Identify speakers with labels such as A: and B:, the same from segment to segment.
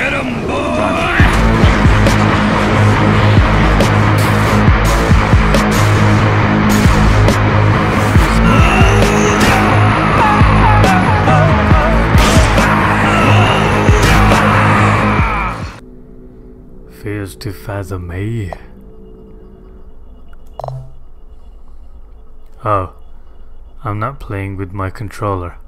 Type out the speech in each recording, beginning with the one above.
A: Get him, boy!
B: Fears to fathom me. Oh, I'm not playing with my controller.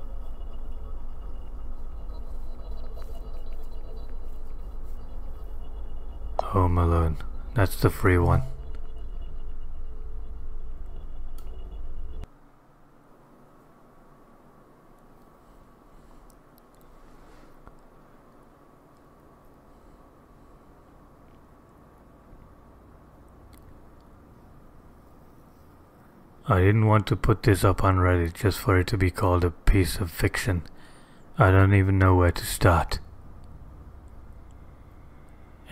B: Home Alone. That's the free one. I didn't want to put this up on Reddit just for it to be called a piece of fiction. I don't even know where to start.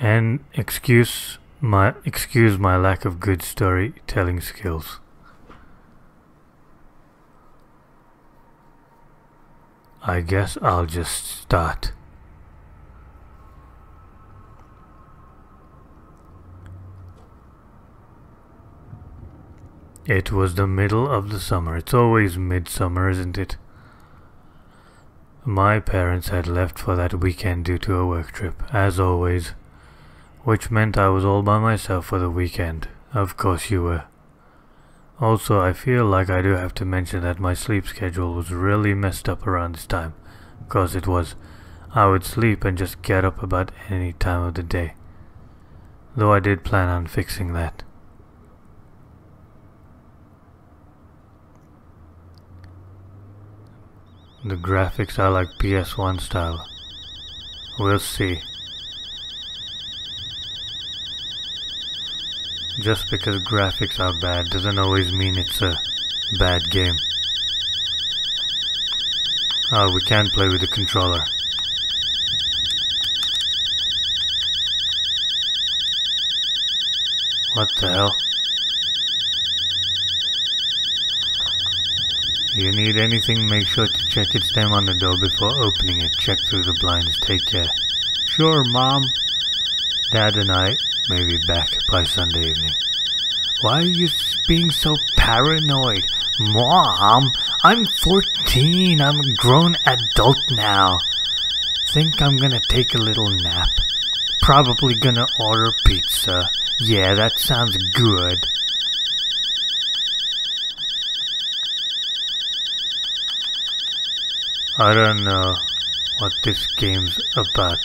B: And excuse my excuse my lack of good storytelling skills. I guess I'll just start. It was the middle of the summer. It's always midsummer, isn't it? My parents had left for that weekend due to a work trip, as always, which meant I was all by myself for the weekend. Of course you were. Also, I feel like I do have to mention that my sleep schedule was really messed up around this time, because it was. I would sleep and just get up about any time of the day. Though I did plan on fixing that. The graphics are like PS1 style. We'll see. Just because graphics are bad doesn't always mean it's a bad game. Oh, we can't play with the controller. What the hell? You need anything, make sure to check its name on the door before opening it. Check through the blinds. Take care. Sure, Mom. Dad and I may be back by Sunday evening. Why are you being so paranoid? Mom, I'm 14. I'm a grown adult now. Think I'm gonna take a little nap. Probably gonna order pizza. Yeah, that sounds good. I don't know what this game's about.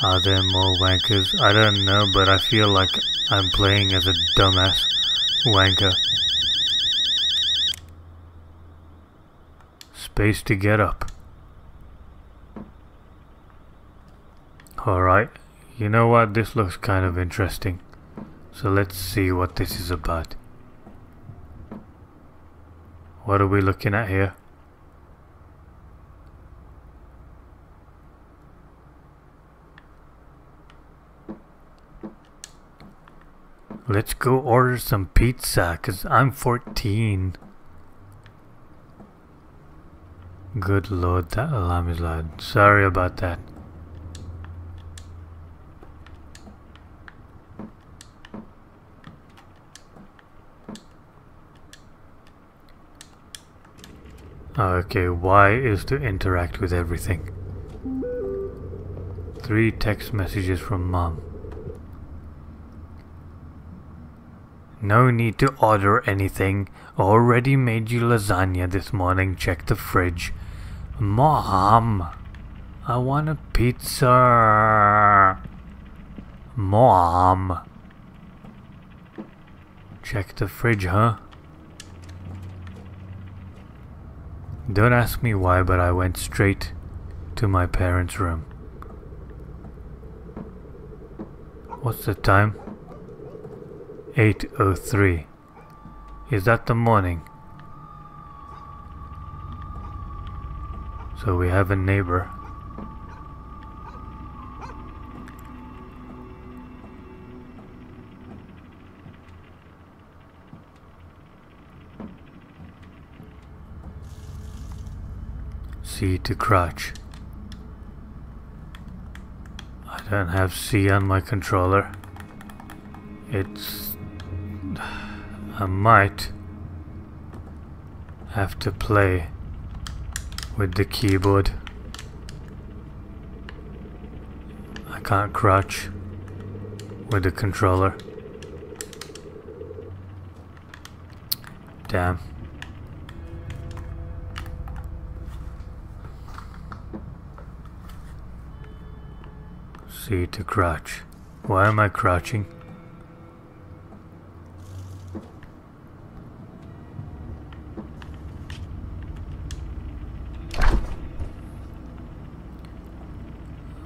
B: Are there more wankers? I don't know, but I feel like I'm playing as a dumbass wanker. Space to get up. Alright, you know what? This looks kind of interesting. So let's see what this is about. What are we looking at here? Let's go order some pizza, cause I'm 14. Good lord, that alarm is loud. Sorry about that. Okay, Y is to interact with everything. Three text messages from mom. No need to order anything. Already made you lasagna this morning. Check the fridge. Mom, I want a pizza. Mom. Check the fridge, huh? Don't ask me why, but I went straight to my parents' room. What's the time? 8.03. Is that the morning? So we have a neighbor. C to crouch. I don't have C on my controller. It's... I might have to play with the keyboard. I can't crouch with the controller. Damn. See to crouch. Why am I crouching?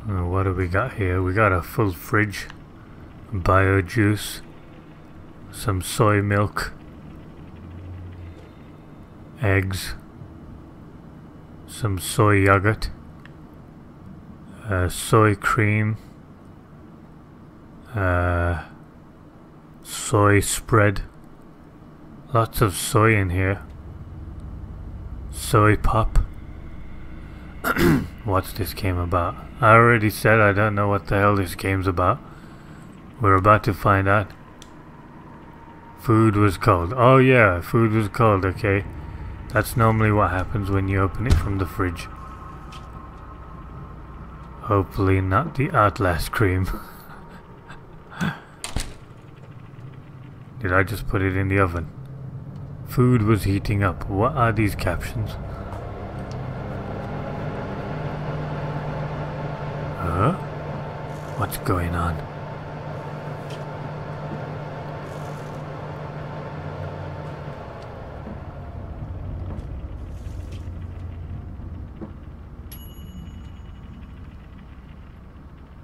B: Uh, what do we got here? We got a full fridge, bio juice, some soy milk, eggs, some soy yogurt, uh, soy cream, uh, soy spread, lots of soy in here, soy pop. What's this came about? I already said I don't know what the hell this game's about. We're about to find out. Food was cold. Oh yeah, food was cold, okay. That's normally what happens when you open it from the fridge. Hopefully not the Outlast cream. Did I just put it in the oven? Food was heating up. What are these captions? Huh? What's going on?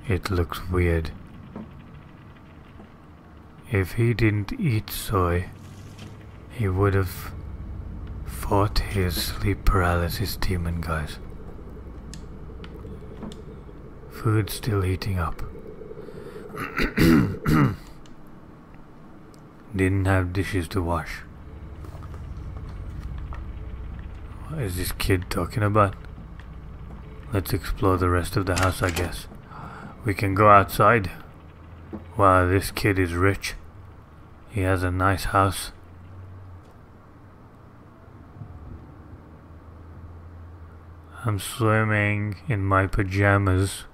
B: It looks weird. If he didn't eat soy, he would have fought his sleep paralysis demon guys. Food still heating up. Didn't have dishes to wash. What is this kid talking about? Let's explore the rest of the house, I guess. We can go outside. Wow, this kid is rich. He has a nice house. I'm swimming in my pajamas.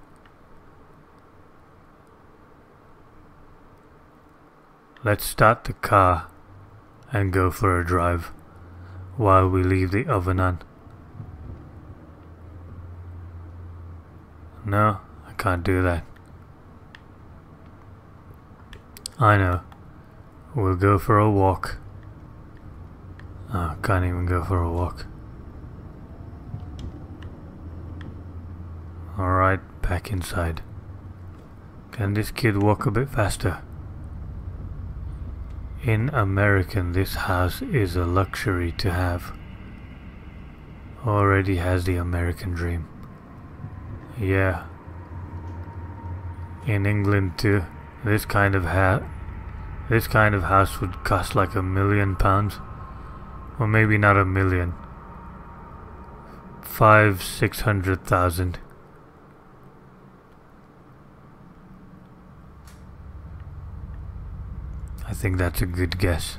B: Let's start the car and go for a drive while we leave the oven on. No, I can't do that. I know. We'll go for a walk. Oh, can't even go for a walk. Alright, back inside. Can this kid walk a bit faster? In American, this house is a luxury to have. Already has the American dream. Yeah. In England too, this kind of hat, this kind of house would cost like a million pounds. Or maybe not a million. Five, six hundred thousand. I think that's a good guess.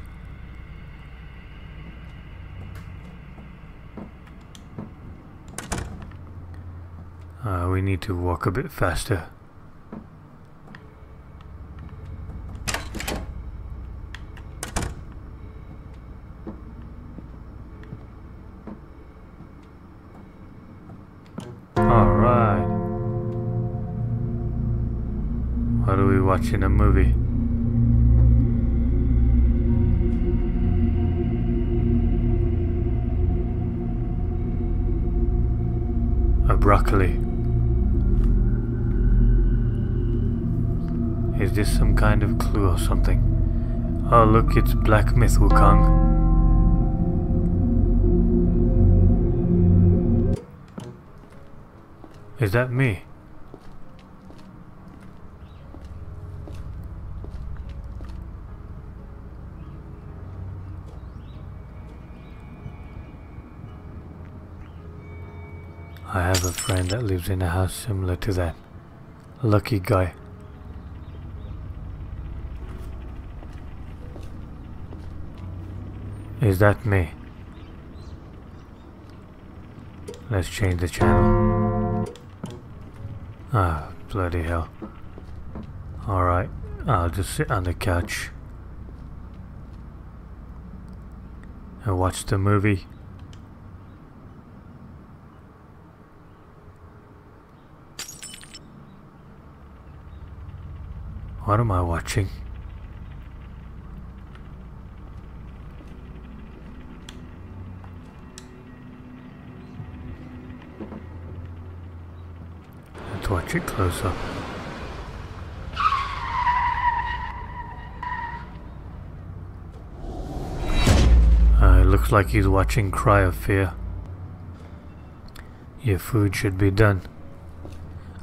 B: Uh, we need to walk a bit faster. Alright. What are we watching a movie? Broccoli. Is this some kind of clue or something? Oh look, it's Black Myth Wukong. Is that me? I have a friend that lives in a house similar to that. Lucky guy. Is that me? Let's change the channel. Ah, bloody hell. Alright, I'll just sit on the couch and watch the movie. What am I watching? Let's watch it close up. Uh, it looks like he's watching Cry of Fear. Your food should be done.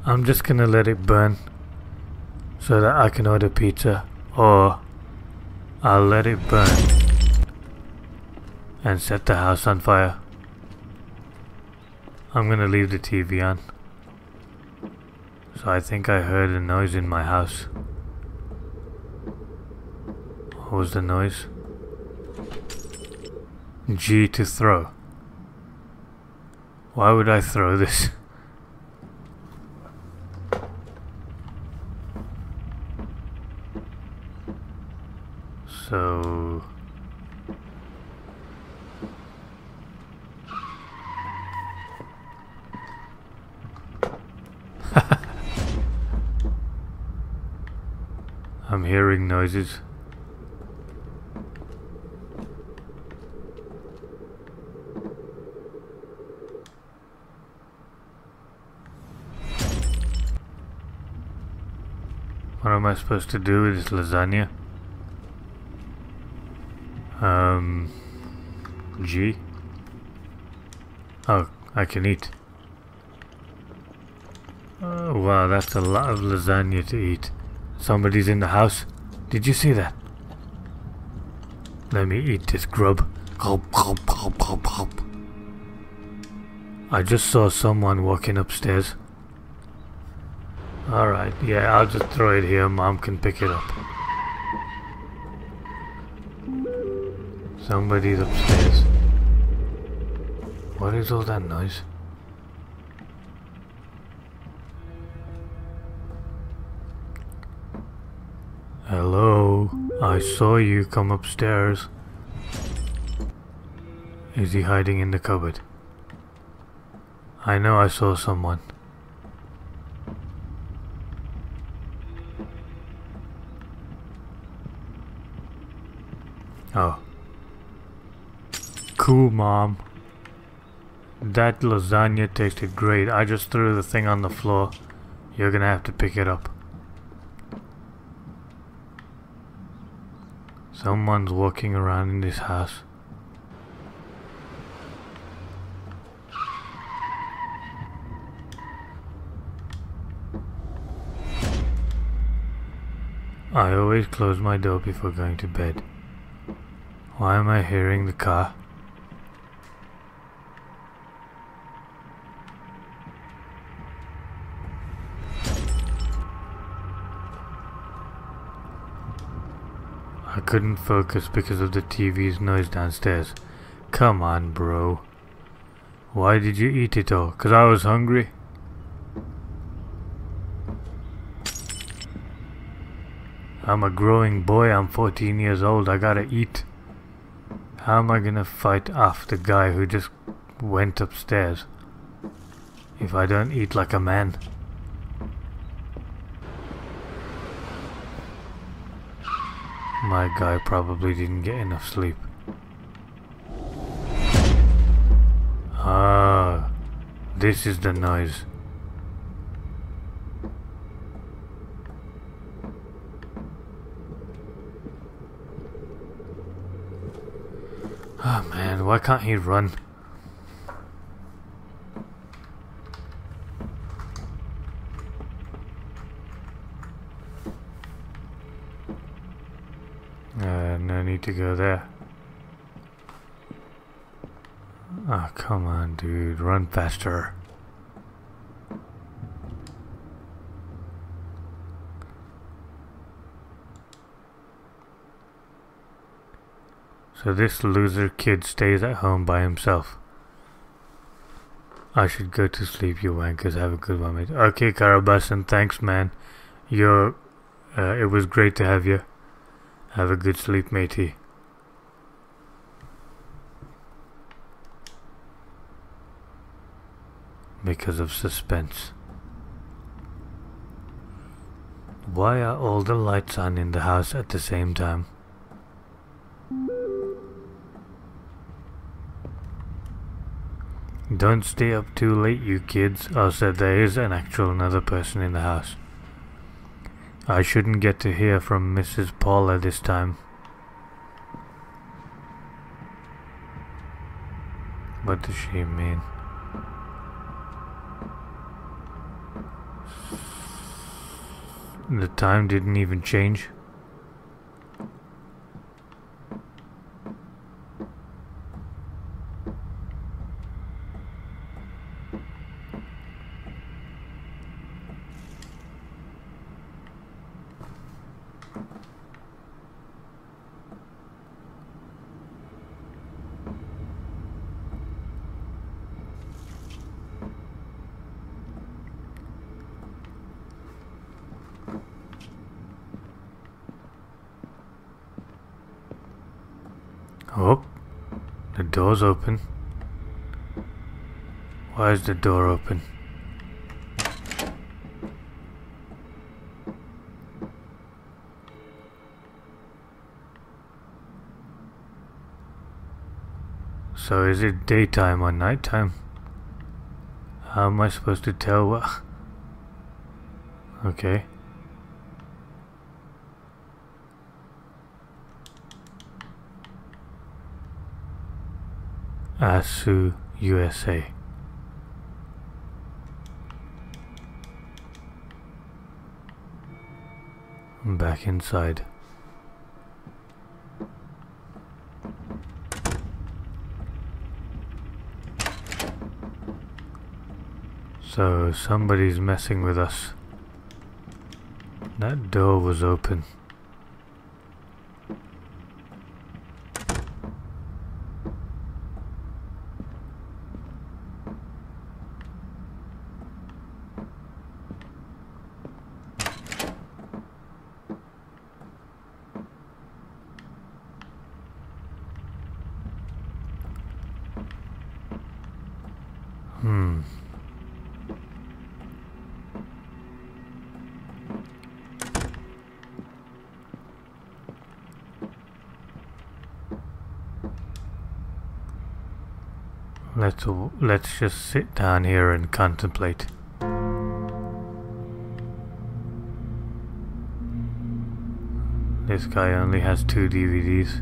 B: I'm just gonna let it burn so that I can order pizza or I'll let it burn and set the house on fire. I'm gonna leave the TV on. So I think I heard a noise in my house. What was the noise? G to throw. Why would I throw this? So... I'm hearing noises. What am I supposed to do with this lasagna? Um, G. Oh, I can eat. Oh, wow, that's a lot of lasagna to eat. Somebody's in the house. Did you see that? Let me eat this grub. I just saw someone walking upstairs. Alright, yeah, I'll just throw it here. Mom can pick it up. Somebody's upstairs. What is all that noise? Hello, I saw you come upstairs. Is he hiding in the cupboard? I know I saw someone. Oh. Cool, Mom. That lasagna tasted great. I just threw the thing on the floor. You're gonna have to pick it up. Someone's walking around in this house. I always close my door before going to bed. Why am I hearing the car? Couldn't focus because of the TV's noise downstairs. Come on, bro. Why did you eat it all? Cause I was hungry? I'm a growing boy, I'm 14 years old, I gotta eat. How am I gonna fight off the guy who just went upstairs? If I don't eat like a man. My guy probably didn't get enough sleep. Ah, this is the noise. Oh man, why can't he run? to go there. Ah, oh, come on, dude. Run faster. So this loser kid stays at home by himself. I should go to sleep, you wankers. Have a good one, mate. Okay, Karabasan, thanks, man. You're... Uh, it was great to have you. Have a good sleep, matey. Because of suspense. Why are all the lights on in the house at the same time? Don't stay up too late, you kids, said there is an actual another person in the house. I shouldn't get to hear from Mrs. Paula this time. What does she mean? The time didn't even change. Oh, the door's open. Why is the door open? So is it daytime or nighttime? How am I supposed to tell what? Okay. USA. Back inside. So somebody's messing with us. That door was open. Let's just sit down here and contemplate. This guy only has two DVDs.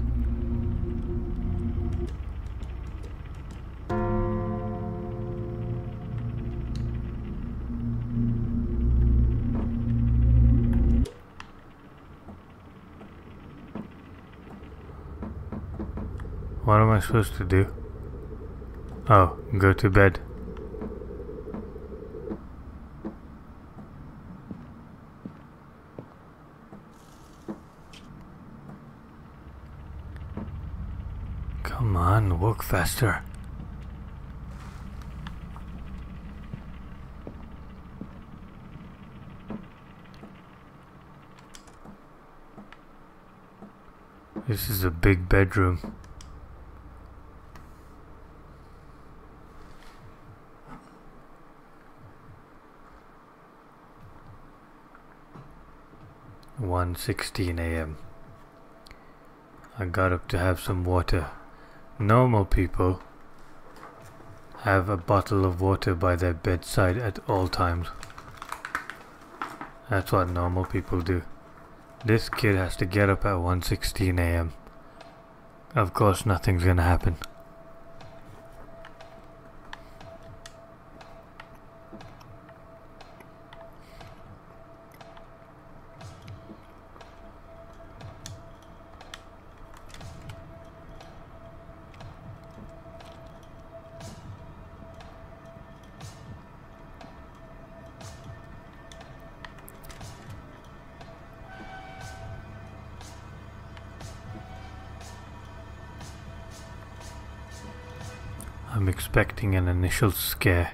B: What am I supposed to do? Oh, go to bed. Come on, walk faster. This is a big bedroom. One sixteen AM. I got up to have some water. Normal people have a bottle of water by their bedside at all times. That's what normal people do. This kid has to get up at 1.16 am. Of course nothing's gonna happen. Expecting an initial scare.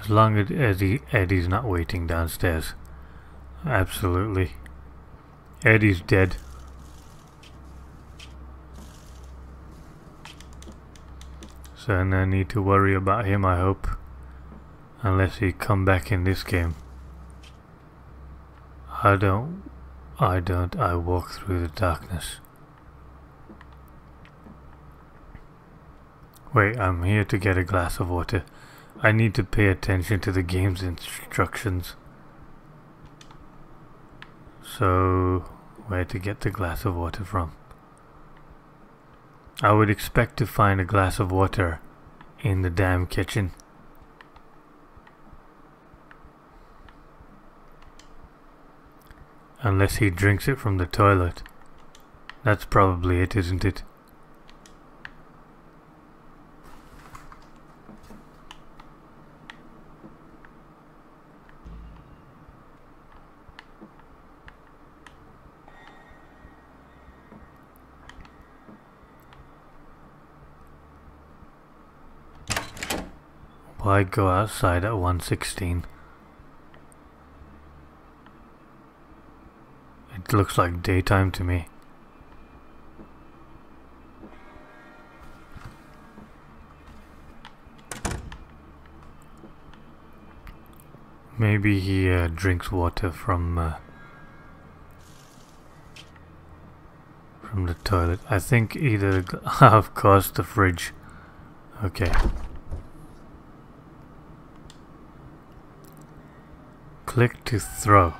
B: As long as Eddie, Eddie's not waiting downstairs. Absolutely. Eddie's dead. So no need to worry about him I hope. Unless he come back in this game. I don't I don't I walk through the darkness. Wait, I'm here to get a glass of water. I need to pay attention to the game's instructions. So, where to get the glass of water from? I would expect to find a glass of water in the damn kitchen. Unless he drinks it from the toilet. That's probably it, isn't it? Why go outside at 116? It looks like daytime to me. Maybe he uh, drinks water from uh, from the toilet. I think either, of course, the fridge. Okay. Click to throw.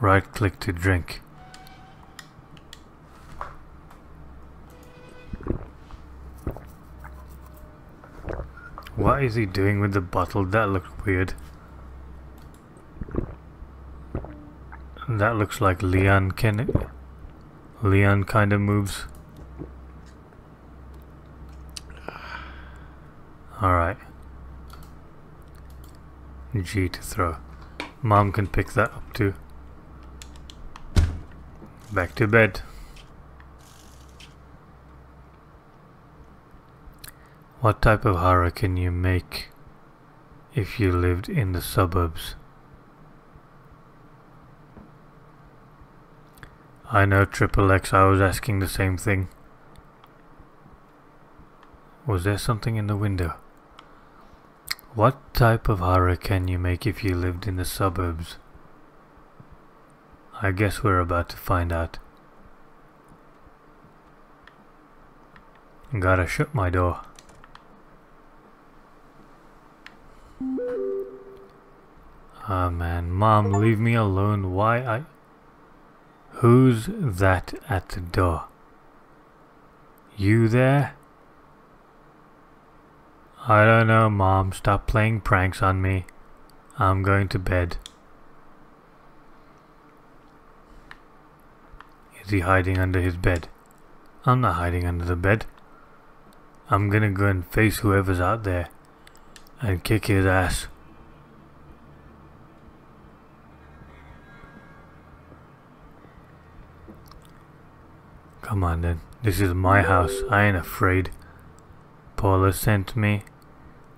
B: Right click to drink. What is he doing with the bottle? That looks weird. That looks like Leon can Leon kind of moves. Alright. G to throw. Mom can pick that up too. Back to bed. What type of horror can you make if you lived in the suburbs? I know Triple X, I was asking the same thing. Was there something in the window? What type of horror can you make if you lived in the suburbs? I guess we're about to find out. Gotta shut my door. Ah oh man, mom, leave me alone. Why I... Who's that at the door? You there? I don't know, Mom. Stop playing pranks on me. I'm going to bed. Is he hiding under his bed? I'm not hiding under the bed. I'm gonna go and face whoever's out there and kick his ass. Come on then. This is my house. I ain't afraid. Paula sent me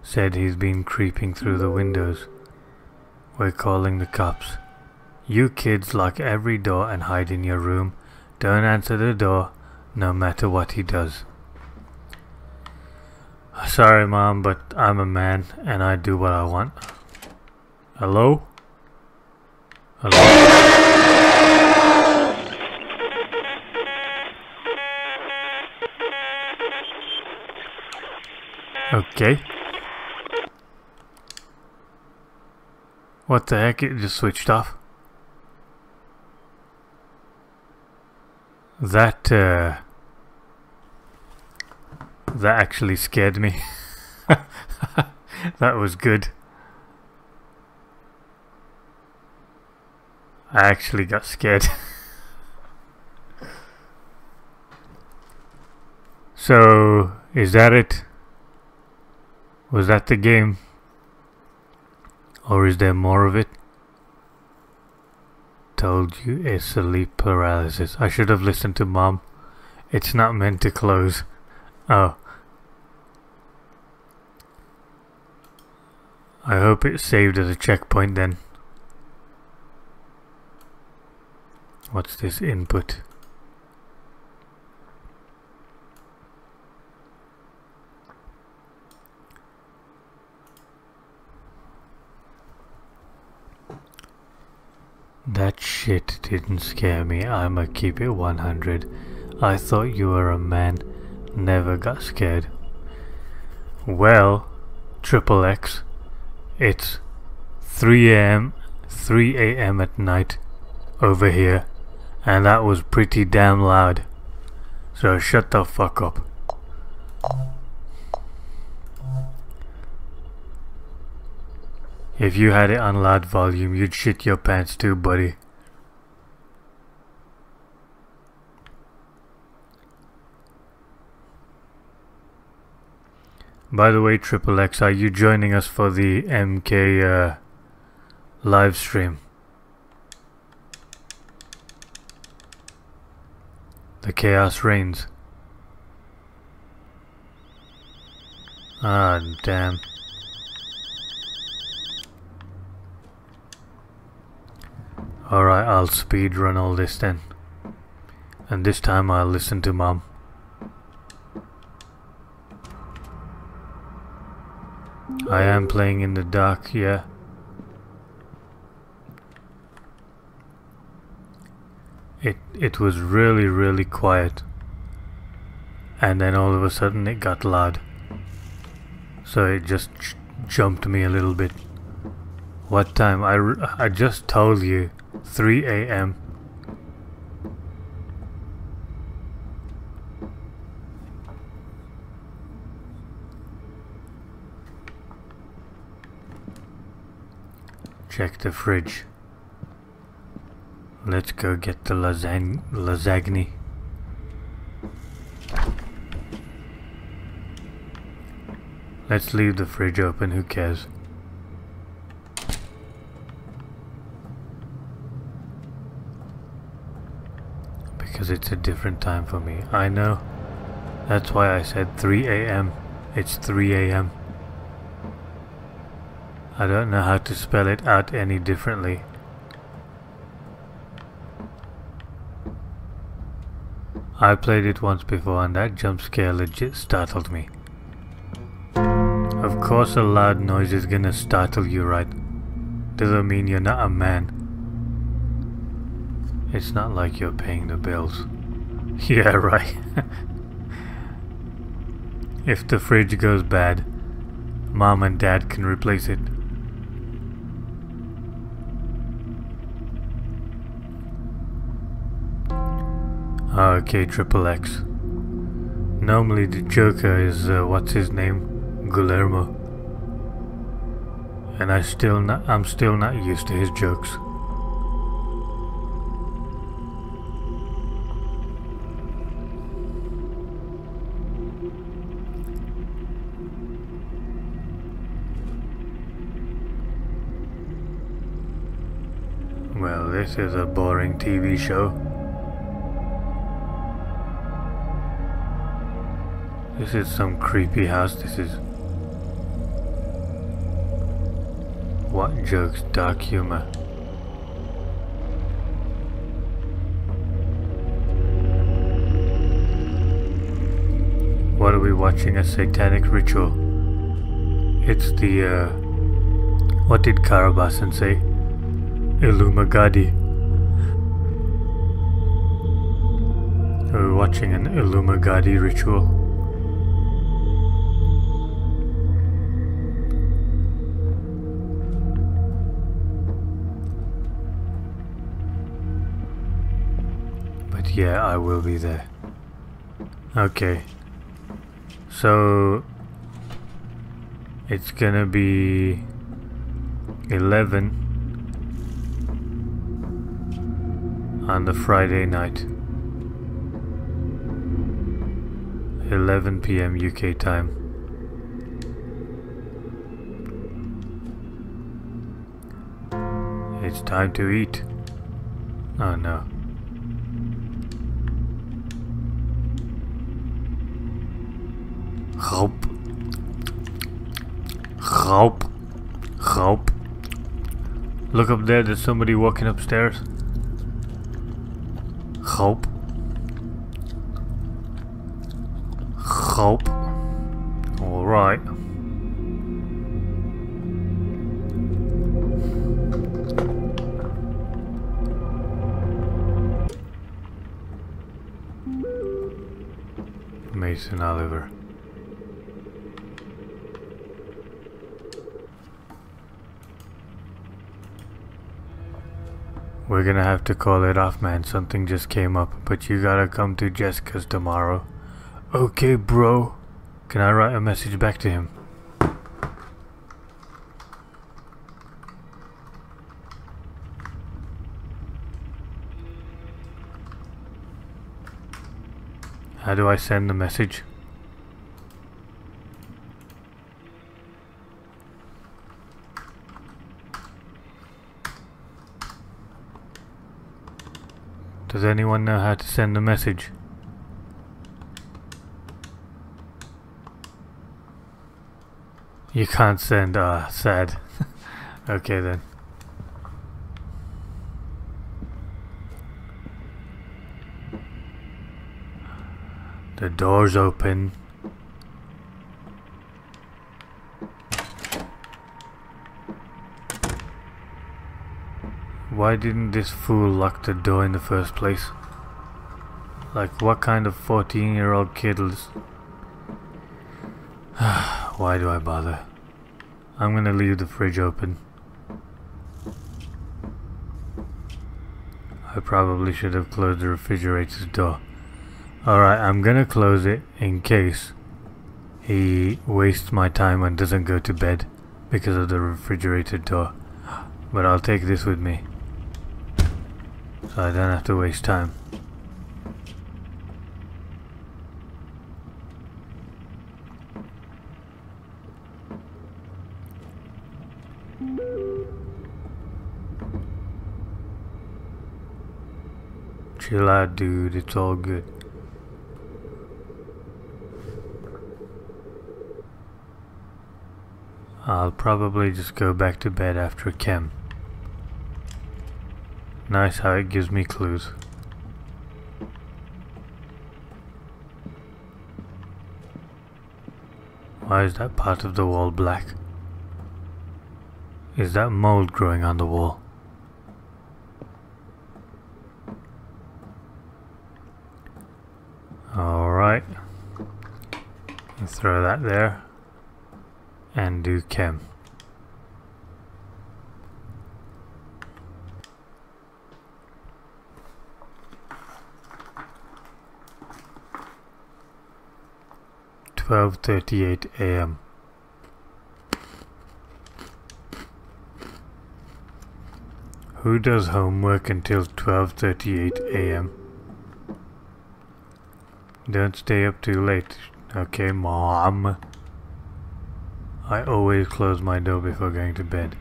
B: Said he's been creeping through the windows. We're calling the cops. You kids lock every door and hide in your room. Don't answer the door, no matter what he does. Sorry, Mom, but I'm a man and I do what I want. Hello? Hello? Okay. What the heck? It just switched off. That, uh, that actually scared me. that was good. I actually got scared. so, is that it? Was that the game? Or is there more of it? Told you it's sleep paralysis. I should have listened to mom. It's not meant to close. Oh. I hope it's saved as a checkpoint then. What's this input? That shit didn't scare me, I'ma keep it 100. I thought you were a man, never got scared. Well, Triple X, it's 3 a.m. 3 a.m. at night over here, and that was pretty damn loud. So shut the fuck up. If you had it on loud volume, you'd shit your pants too, buddy. By the way, Triple X, are you joining us for the MK uh, live stream? The Khaos Reigns. Ah, damn. Alright, I'll speed run all this then. And this time I'll listen to mom. I am playing in the dark, yeah. It it was really really quiet. And then all of a sudden it got loud. So it just jumped me a little bit. What time? I, I just told you 3 a.m. Check the fridge. Let's go get the lasagne. lasagne. Let's leave the fridge open, who cares? Because it's a different time for me. I know. That's why I said 3 a.m. It's 3 a.m. I don't know how to spell it out any differently. I played it once before and that jump scare legit startled me. Of course a loud noise is gonna startle you, right? Doesn't mean you're not a man. It's not like you're paying the bills. Yeah, right. if the fridge goes bad, mom and dad can replace it. Okay, Triple X. Normally the Joker is, uh, what's his name? Guillermo. And I still not, I'm still not used to his jokes. This is a boring TV show. This is some creepy house. This is... What jokes? Dark humor. What are we watching? A satanic ritual. It's the, uh... What did Karabasan say? Illumagadi. We're watching an Illumagadi ritual. But yeah, I will be there. Okay. So it's gonna be 11 on the Friday night. 11 p.m. UK time. It's time to eat. Oh no. Gulp. Gulp. Hope. Look up there, there's somebody walking upstairs. Hope. We're gonna have to call it off, man. Something just came up, but you gotta come to Jessica's tomorrow. Okay, bro. Can I write a message back to him? How do I send the message? Does anyone know how to send a message? You can't send, ah, uh, sad. okay then. The door's open. Why didn't this fool lock the door in the first place? Like, what kind of 14 year old kid is... Why do I bother? I'm gonna leave the fridge open. I probably should have closed the refrigerator's door. Alright, I'm gonna close it in case he wastes my time and doesn't go to bed because of the refrigerator door. But I'll take this with me so I don't have to waste time. Chill out dude, it's all good. I'll probably just go back to bed after chem. Nice how it gives me clues. Why is that part of the wall black? Is that mold growing on the wall? Alright. Throw that there. And do chem. Twelve thirty eight AM. Who does homework until 12.38 am? Don't stay up too late. Okay, mom. I always close my door before going to bed.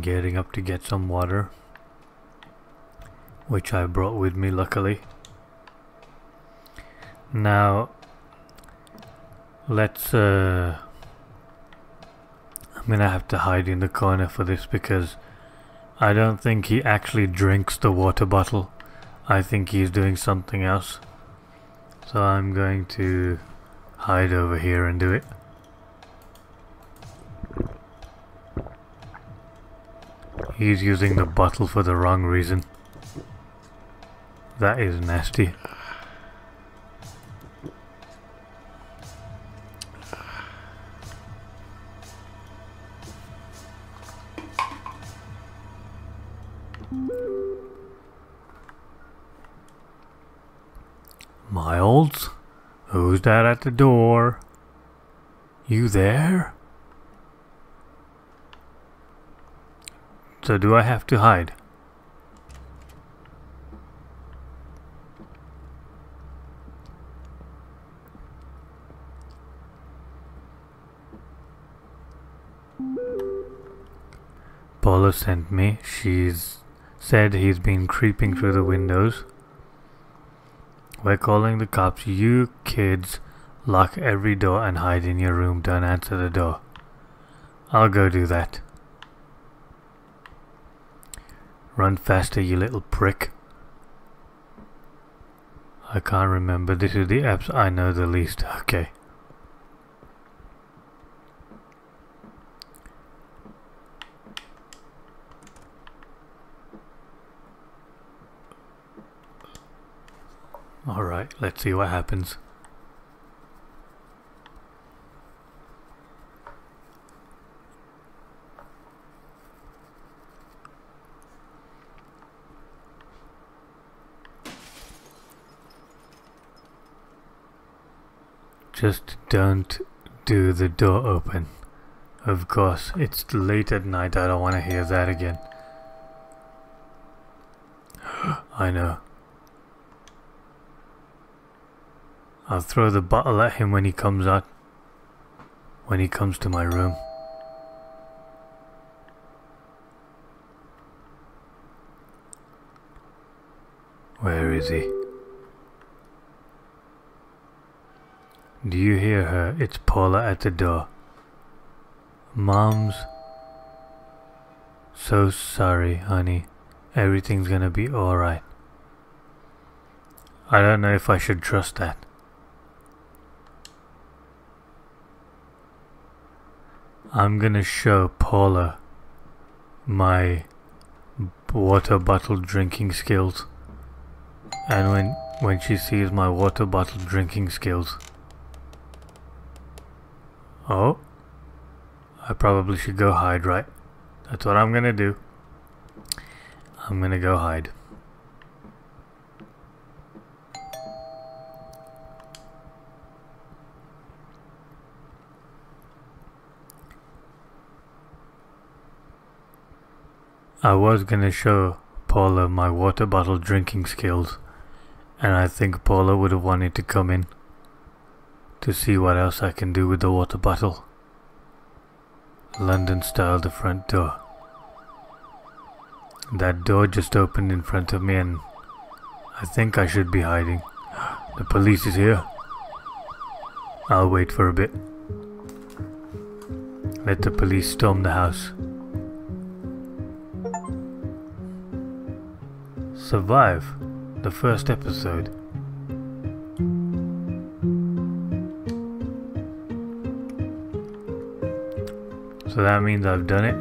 B: Getting up to get some water, which I brought with me luckily. Now, let's, uh, I'm gonna have to hide in the corner for this because I don't think he actually drinks the water bottle. I think he's doing something else. So I'm going to hide over here and do it. He's using the bottle for the wrong reason. That is nasty. Miles? Who's that at the door? You there? So do I have to hide? Paula sent me. She's said he's been creeping through the windows. We're calling the cops. You kids lock every door and hide in your room. Don't answer the door. I'll go do that. Run faster, you little prick. I can't remember. This is the apps I know the least. Okay. Alright, let's see what happens. Just don't do the door open. Of course, it's late at night, I don't want to hear that again. I know. I'll throw the bottle at him when he comes out. When he comes to my room. Where is he? Do you hear her? It's Paula at the door. Mom's so sorry, honey. Everything's gonna be alright. I don't know if I should trust that. I'm gonna show Paula my water bottle drinking skills. And when when she sees my water bottle drinking skills, Oh. I probably should go hide, right? That's what I'm gonna do. I'm gonna go hide. I was gonna show Paula my water bottle drinking skills, and I think Paula would have wanted to come in to see what else I can do with the water bottle. London style the front door. That door just opened in front of me and I think I should be hiding. The police is here. I'll wait for a bit. Let the police storm the house. Survive the first episode. So that means I've done it.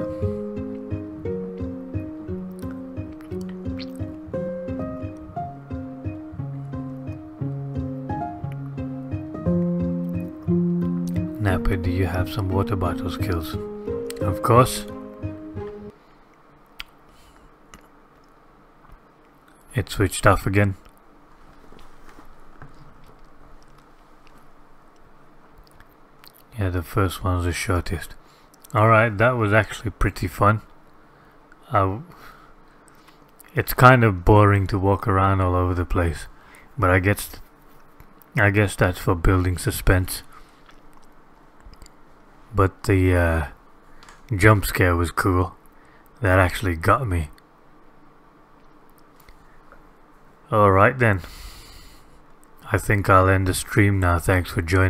B: Nappr, do you have some water bottle skills? Of course. It switched off again. Yeah, the first one's the shortest. Alright, that was actually pretty fun. Uh, it's kind of boring to walk around all over the place, but I guess I guess that's for building suspense. But the uh, jump scare was cool. That actually got me. Alright then. I think I'll end the stream now. Thanks for joining.